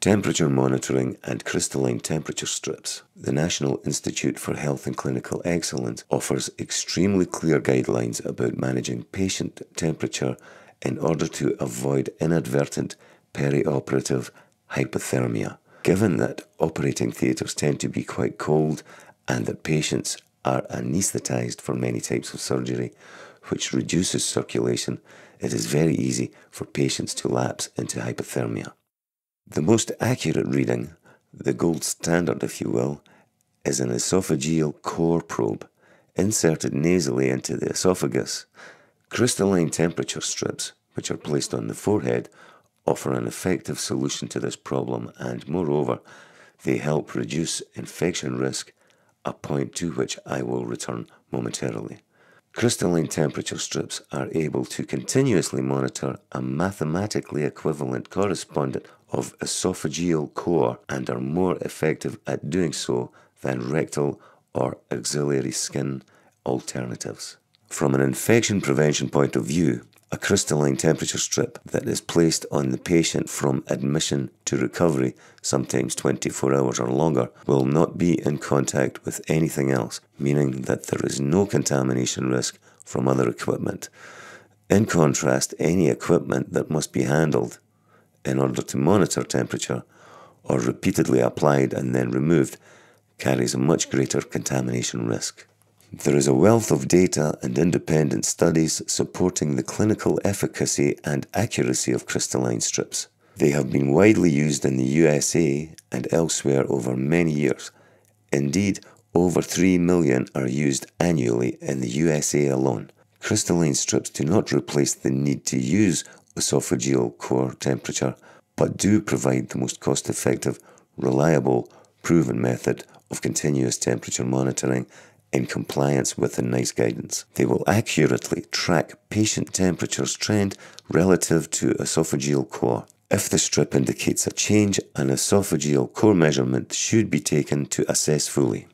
Temperature monitoring and Crystaline temperature strips. The National Institute for Health and Clinical Excellence offers extremely clear guidelines about managing patient temperature in order to avoid inadvertent perioperative hypothermia. Given that operating theatres tend to be quite cold and that patients are anaesthetised for many types of surgery, which reduces circulation, it is very easy for patients to lapse into hypothermia. The most accurate reading, the gold standard if you will, is an esophageal core probe inserted nasally into the esophagus. Crystaline temperature strips, which are placed on the forehead, offer an effective solution to this problem and moreover, they help reduce infection risk, a point to which I will return momentarily. Crystaline temperature strips are able to continuously monitor a mathematically equivalent correspondent of esophageal core and are more effective at doing so than rectal or axillary skin alternatives. From an infection prevention point of view, a Crystaline temperature strip that is placed on the patient from admission to recovery, sometimes 24 hours or longer, will not be in contact with anything else, meaning that there is no contamination risk from other equipment. In contrast, any equipment that must be handled in order to monitor temperature or repeatedly applied and then removed carries a much greater contamination risk. There is a wealth of data and independent studies supporting the clinical efficacy and accuracy of Crystaline strips. They have been widely used in the USA and elsewhere over many years. Indeed, over 3 million are used annually in the USA alone. Crystaline strips do not replace the need to use esophageal core temperature, but do provide the most cost effective, reliable, proven method of continuous temperature monitoring in compliance with the NICE guidance. They will accurately track patient temperatures trend relative to esophageal core. If the strip indicates a change, an esophageal core measurement should be taken to assess fully.